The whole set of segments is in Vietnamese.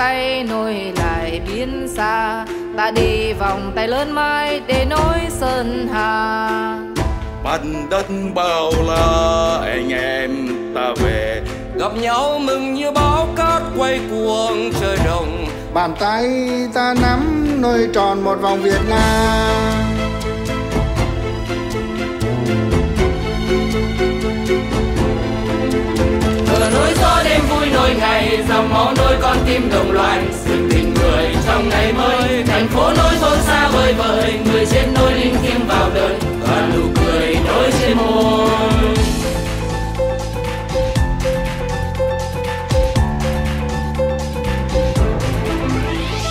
mãi nối lại biến xa. Ta đi vòng tay lớn mãi để nối sơn hà. Mặt đất bao la anh em ta về. Gặp nhau mừng như báo cát quay cuồng trời rộng bàn tay ta nắm nối tròn một vòng Việt Nam. Cờ nối gió đêm vui nối ngày dòng máu nối con tim đồng loạt sự tình người trong ngày mới. Thành phố nối thôn xa vời vời người trên nỗi linh thiêng vào đời, và nụ cười nối trên môi.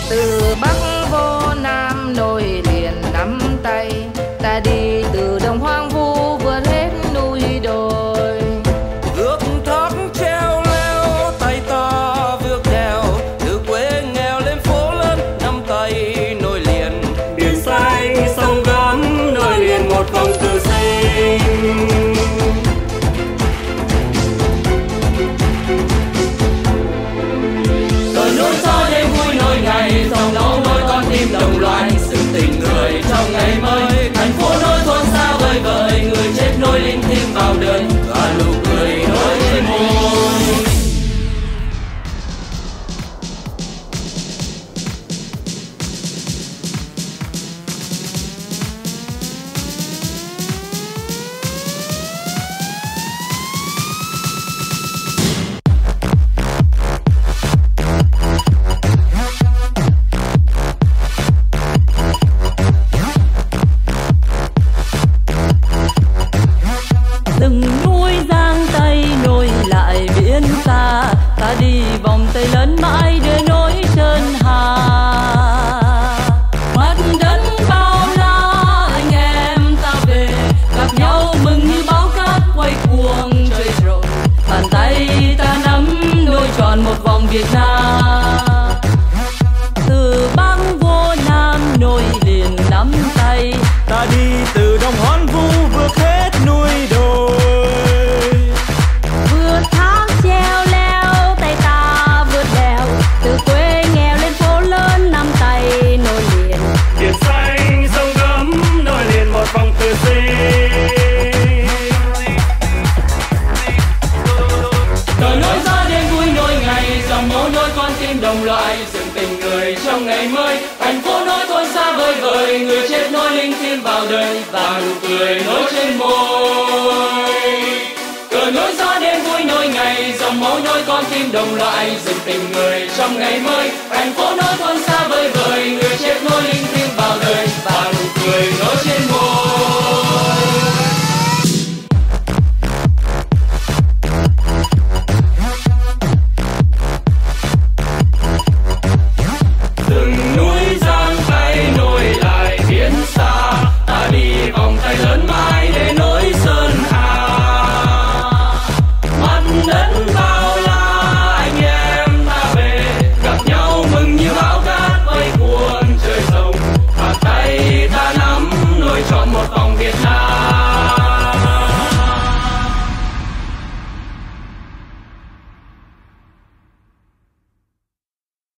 Từ bắc bao đời. Tròn đồng loại dựng tình người trong ngày mới. Thành phố nói thôi xa vời vời, người chết nói linh thiêng vào đời và nụ cười nối trên môi. Cờ nối gió đêm vui nối ngày, dòng máu nối con tim đồng loại dựng tình người trong ngày mới. Thành phố nói thôi xa vời vời, người chết nói linh thiêng vào đời và nụ cười nối trên môi.